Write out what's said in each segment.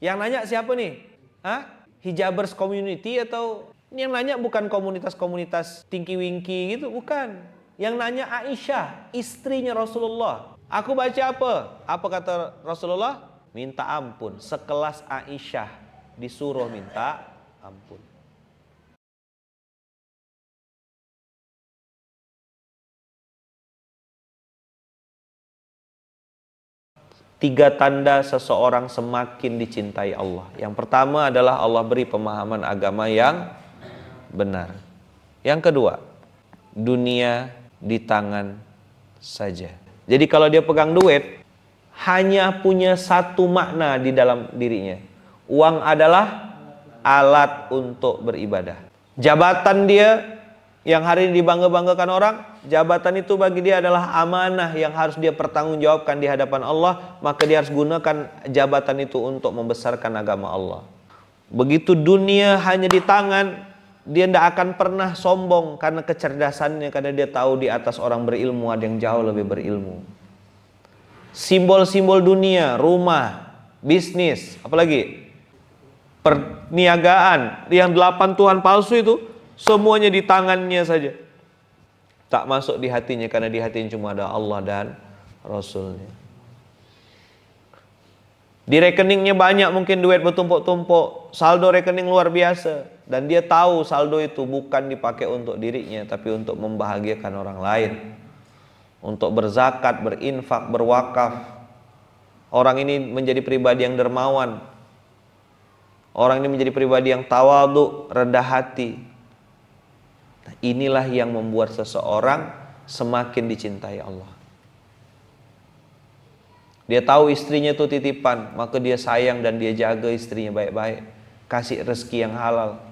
Yang nanya siapa nih? Hah? Hijabers community atau yang nanya bukan komunitas-komunitas tingki wingki gitu, bukan. Yang nanya Aisyah, istrinya Rasulullah. Aku baca apa? Apa kata Rasulullah? Minta ampun. Sekelas Aisyah disuruh minta ampun. Tiga tanda seseorang semakin dicintai Allah. Yang pertama adalah Allah beri pemahaman agama yang benar. Yang kedua, dunia di tangan saja. Jadi kalau dia pegang duit, hanya punya satu makna di dalam dirinya. Uang adalah alat untuk beribadah. Jabatan dia yang hari ini dibangga-banggakan orang, jabatan itu bagi dia adalah amanah yang harus dia pertanggungjawabkan di hadapan Allah, maka dia harus gunakan jabatan itu untuk membesarkan agama Allah. Begitu dunia hanya di tangan, dia tidak akan pernah sombong karena kecerdasannya, karena dia tahu di atas orang berilmu ada yang jauh lebih berilmu. Simbol-simbol dunia, rumah, bisnis, apalagi perniagaan, yang delapan Tuhan palsu itu Semuanya di tangannya saja. Tak masuk di hatinya karena di hatinya cuma ada Allah dan Rasulnya. Di rekeningnya banyak mungkin duit bertumpuk-tumpuk, saldo rekening luar biasa dan dia tahu saldo itu bukan dipakai untuk dirinya tapi untuk membahagiakan orang lain. Untuk berzakat, berinfak, berwakaf. Orang ini menjadi pribadi yang dermawan. Orang ini menjadi pribadi yang tawadu, rendah hati, Inilah yang membuat seseorang semakin dicintai Allah. Dia tahu istrinya itu titipan, maka dia sayang dan dia jaga istrinya baik-baik. Kasih rezeki yang halal.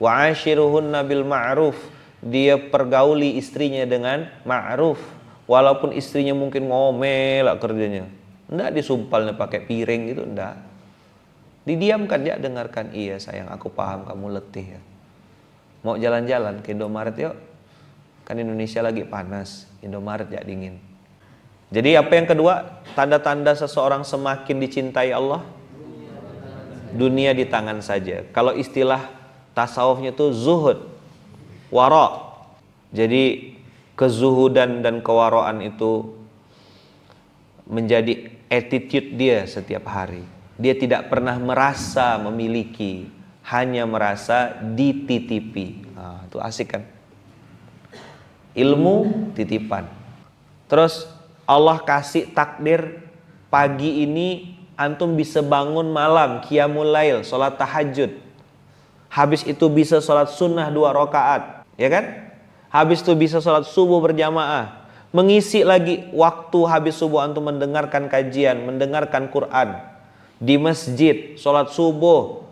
Wa ashiruhunna bil ma'ruf. Dia pergauli istrinya dengan ma'ruf. Walaupun istrinya mungkin ngomel lah kerjanya. Enggak disumpalnya pakai piring gitu, enggak. Didiamkan dia dengarkan, iya sayang aku paham kamu letih ya Mau jalan-jalan ke Indomaret yuk. Kan Indonesia lagi panas, Indomaret ya dingin. Jadi apa yang kedua? Tanda-tanda seseorang semakin dicintai Allah? Dunia di tangan saja. Kalau istilah tasawufnya itu zuhud, wara. Jadi kezuhudan dan kewaraan itu menjadi attitude dia setiap hari. Dia tidak pernah merasa memiliki, hanya merasa dititipi. Nah, itu asik kan? Ilmu titipan. Terus Allah kasih takdir pagi ini antum bisa bangun malam qiyamul lail, salat tahajud. Habis itu bisa salat sunnah dua rakaat, ya kan? Habis itu bisa salat subuh berjamaah. Mengisi lagi waktu habis subuh antum mendengarkan kajian, mendengarkan Quran di masjid, salat subuh,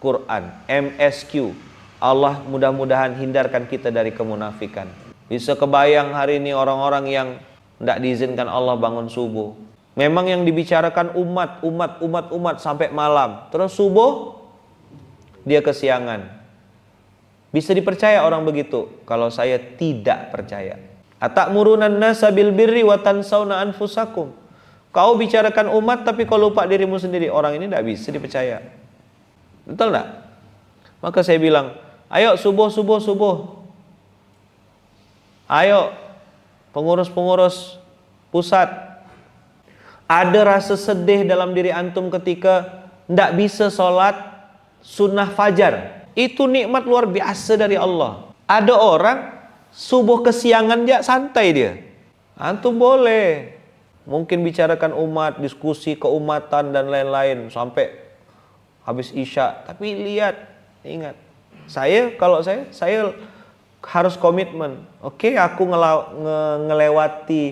Quran, MSQ. Allah mudah-mudahan hindarkan kita dari kemunafikan. Bisa kebayang hari ini orang-orang yang tidak diizinkan Allah bangun subuh. Memang yang dibicarakan umat, umat, umat, umat sampai malam. Terus subuh dia kesiangan. Bisa dipercaya orang begitu? Kalau saya tidak percaya. Atak murunan nasa bil birri wa tansawna anfusakum. Kau bicarakan umat tapi kau lupa dirimu sendiri. Orang ini tidak bisa dipercaya. Betul enggak? Maka saya bilang, ayo subuh, subuh, subuh. Ayo pengurus-pengurus pusat. Ada rasa sedih dalam diri antum ketika tidak bisa sholat sunnah fajar. Itu nikmat luar biasa dari Allah. Ada orang subuh kesiangan dia santai dia. Antum boleh mungkin bicarakan umat, diskusi keumatan dan lain-lain sampai habis isya. Tapi lihat ingat. Saya kalau saya saya harus komitmen. Oke okay, aku ngelaw, nge, ngelewati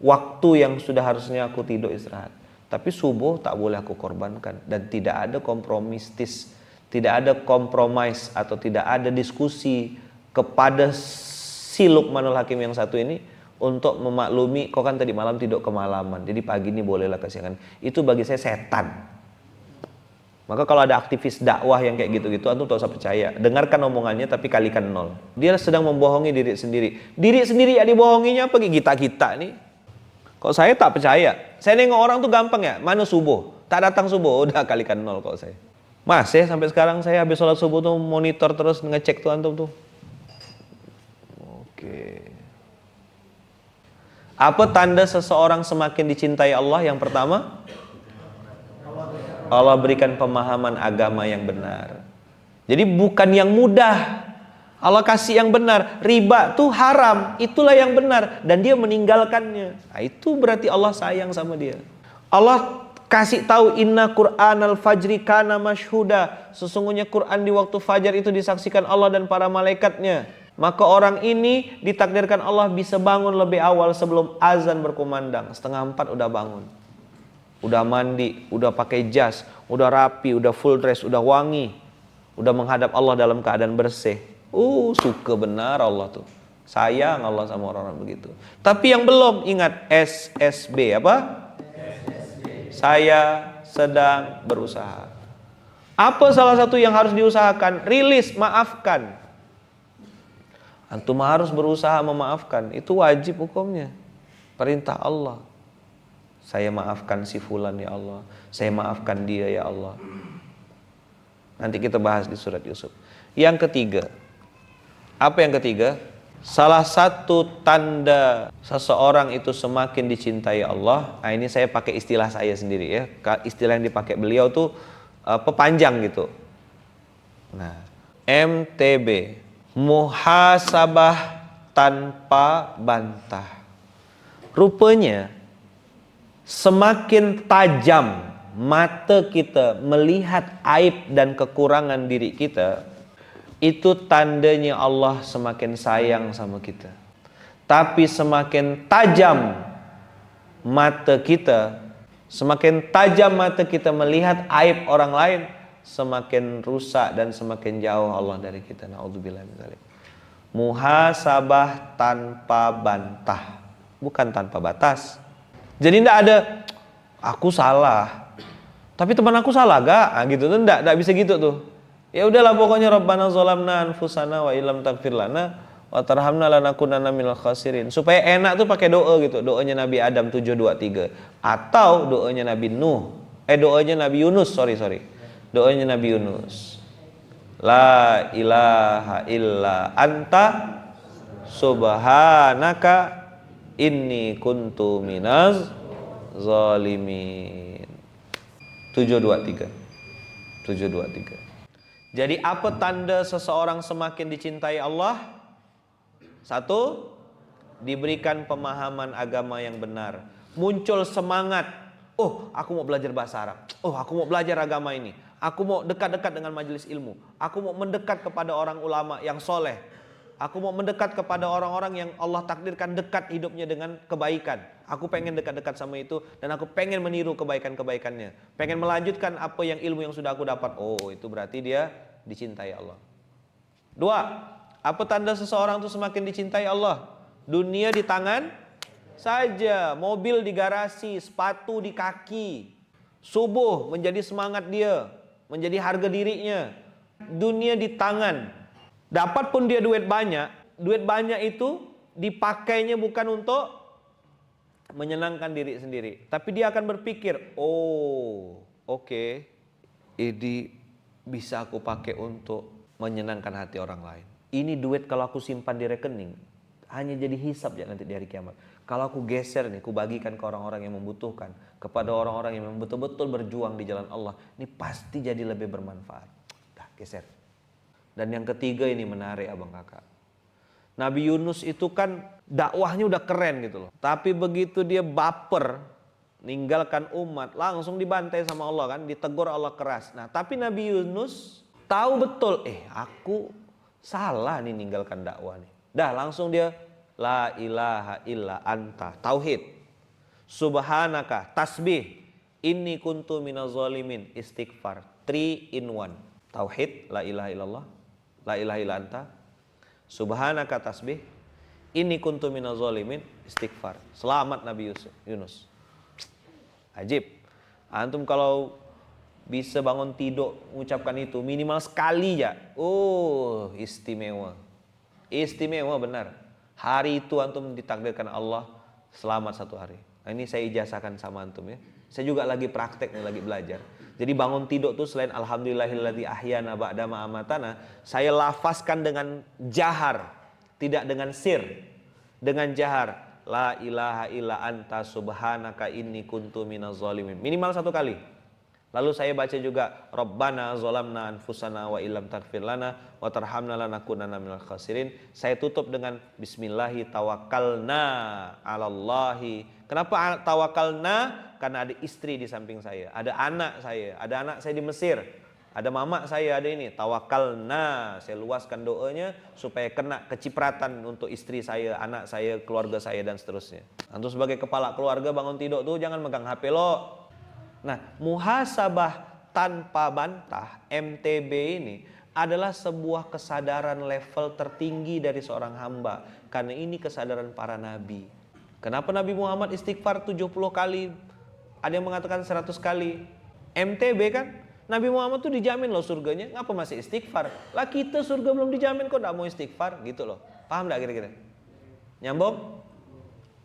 waktu yang sudah harusnya aku tidur istirahat. Tapi subuh tak boleh aku korbankan. Dan tidak ada kompromistis tidak ada kompromis atau tidak ada diskusi kepada si Lukmanul Hakim yang satu ini untuk memaklumi kok kan tadi malam tidur kemalaman. Jadi pagi ini bolehlah kesiangan. Itu bagi saya setan maka kalau ada aktivis dakwah yang kayak gitu-gitu, antum tak usah percaya. Dengarkan omongannya tapi kalikan nol. Dia sedang membohongi diri sendiri. Diri sendiri ya dibohonginya apa kita-kita nih? Kok saya tak percaya. Saya nengok orang tuh gampang ya, mana subuh? Tak datang subuh, udah kalikan nol kok saya. Masih sampai sekarang saya habis sholat subuh tuh monitor terus ngecek tuh antum tuh. Oke. Apa tanda seseorang semakin dicintai Allah? Yang pertama, Allah berikan pemahaman agama yang benar. Jadi bukan yang mudah. Allah kasih yang benar. Riba tuh haram, itulah yang benar dan dia meninggalkannya. Nah, itu berarti Allah sayang sama dia. Allah kasih tahu inna Quran al fajri kana mashhuda. Sesungguhnya Quran di waktu fajar itu disaksikan Allah dan para malaikatnya. Maka orang ini ditakdirkan Allah bisa bangun lebih awal sebelum azan berkumandang. Setengah empat udah bangun. Udah mandi, udah pakai jas, udah rapi, udah full dress, udah wangi. Udah menghadap Allah dalam keadaan bersih. Uh, suka benar Allah tuh. Sayang Allah sama orang-orang begitu. Tapi yang belum ingat SSB apa? Saya sedang berusaha. Apa salah satu yang harus diusahakan? Rilis, maafkan. Antum harus berusaha memaafkan. Itu wajib hukumnya. Perintah Allah. Saya maafkan si fulan ya Allah. Saya maafkan dia ya Allah. Nanti kita bahas di surat Yusuf. Yang ketiga. Apa yang ketiga? Salah satu tanda seseorang itu semakin dicintai Allah, nah ini saya pakai istilah saya sendiri ya, istilah yang dipakai beliau tuh uh, pepanjang gitu. Nah, MTB, muhasabah tanpa bantah. Rupanya semakin tajam mata kita melihat aib dan kekurangan diri kita, itu tandanya Allah semakin sayang sama kita. Tapi semakin tajam mata kita, semakin tajam mata kita melihat aib orang lain, semakin rusak dan semakin jauh Allah dari kita. Nauzubillah Muhasabah tanpa bantah, bukan tanpa batas. Jadi tidak ada aku salah, tapi teman aku salah gak? Nah, gitu tuh tidak, tidak bisa gitu tuh. Ya udahlah pokoknya Rabbana zalamna anfusana wa ilam taghfir lana wa tarhamna lanakunanna minal khasirin. Supaya enak tuh pakai doa gitu. Doanya Nabi Adam 723 atau doanya Nabi Nuh. Eh doanya Nabi Yunus, sorry sorry. Doanya Nabi Yunus. La ilaha illa anta subhanaka inni kuntu minaz zalimin. 723. 723. Jadi apa tanda seseorang semakin dicintai Allah? Satu, diberikan pemahaman agama yang benar. Muncul semangat. Oh, aku mau belajar bahasa Arab. Oh, aku mau belajar agama ini. Aku mau dekat-dekat dengan majelis ilmu. Aku mau mendekat kepada orang ulama yang soleh. Aku mau mendekat kepada orang-orang yang Allah takdirkan dekat hidupnya dengan kebaikan. Aku pengen dekat-dekat sama itu dan aku pengen meniru kebaikan-kebaikannya. Pengen melanjutkan apa yang ilmu yang sudah aku dapat. Oh, itu berarti dia dicintai Allah. Dua, apa tanda seseorang itu semakin dicintai Allah? Dunia di tangan saja, mobil di garasi, sepatu di kaki. Subuh menjadi semangat dia, menjadi harga dirinya. Dunia di tangan. Dapat pun dia duit banyak, duit banyak itu dipakainya bukan untuk menyenangkan diri sendiri, tapi dia akan berpikir, "Oh, oke. Okay, ini bisa aku pakai untuk menyenangkan hati orang lain. Ini duit kalau aku simpan di rekening hanya jadi hisap ya nanti di hari kiamat. Kalau aku geser nih, aku bagikan ke orang-orang yang membutuhkan, kepada orang-orang yang betul-betul berjuang di jalan Allah, ini pasti jadi lebih bermanfaat. Dah, geser. Dan yang ketiga ini menarik abang kakak. Nabi Yunus itu kan dakwahnya udah keren gitu loh. Tapi begitu dia baper ninggalkan umat, langsung dibantai sama Allah kan, ditegur Allah keras. Nah, tapi Nabi Yunus tahu betul, eh aku salah nih ninggalkan dakwah nih. Dah langsung dia la ilaha illa anta, tauhid. Subhanaka, tasbih. Inni kuntu minazolimin, istighfar. Three in one. Tauhid, la ilaha illallah, la ilaha illa anta. Subhanaka tasbih. Ini kuntu minazolimin, istighfar. Selamat Nabi Yusuf, Yunus. Ajib. Antum kalau bisa bangun tidur mengucapkan itu minimal sekali ya. Oh, istimewa. Istimewa benar. Hari itu antum ditakdirkan Allah selamat satu hari. Nah, ini saya ijazahkan sama antum ya. Saya juga lagi praktek nih, lagi belajar. Jadi bangun tidur tuh selain alhamdulillahilladzi ahyana ba'da ma amatana, saya lafazkan dengan jahar, tidak dengan sir. Dengan jahar, la ilaha illa anta subhanaka inni kuntu minaz zalimin. Minimal satu kali. Lalu saya baca juga Rabbana zalamna anfusana wa illam taghfir lana wa tarhamna lanakunanna minal khasirin. Saya tutup dengan bismillahi tawakkalna 'alallahi. Kenapa tawakalna? Karena ada istri di samping saya, ada anak saya, ada anak saya di Mesir. Ada mama saya ada ini tawakalna saya luaskan doanya supaya kena kecipratan untuk istri saya anak saya keluarga saya dan seterusnya Untuk sebagai kepala keluarga bangun tidur tuh jangan megang HP lo Nah, muhasabah tanpa bantah MTB ini adalah sebuah kesadaran level tertinggi dari seorang hamba karena ini kesadaran para nabi. Kenapa Nabi Muhammad istighfar 70 kali? Ada yang mengatakan 100 kali. MTB kan? Nabi Muhammad tuh dijamin loh surganya, ngapa masih istighfar? Lah kita surga belum dijamin kok enggak mau istighfar gitu loh. Paham enggak kira-kira? Nyambung?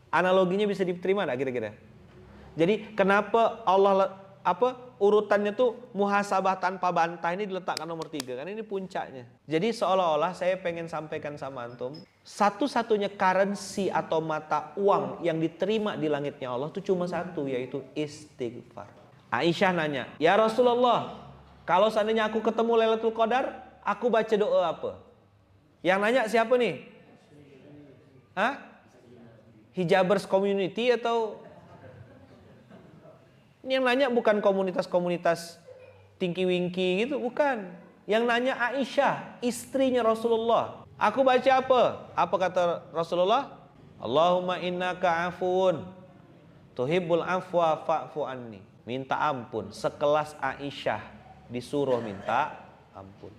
Analoginya bisa diterima enggak kira-kira? Jadi kenapa Allah apa urutannya tuh muhasabah tanpa bantah ini diletakkan nomor tiga kan ini puncaknya. Jadi seolah-olah saya pengen sampaikan sama antum satu-satunya currency atau mata uang yang diterima di langitnya Allah itu cuma satu yaitu istighfar. Aisyah nanya, ya Rasulullah, kalau seandainya aku ketemu Lailatul Qadar, aku baca doa apa? Yang nanya siapa nih? Hah? Hijabers community atau ini yang nanya bukan komunitas-komunitas tingki wingki gitu, bukan. Yang nanya Aisyah, istrinya Rasulullah. Aku baca apa? Apa kata Rasulullah? Allahumma innaka afun. Tuhibbul afwa fa'fu anni. Minta ampun. Sekelas Aisyah disuruh minta ampun.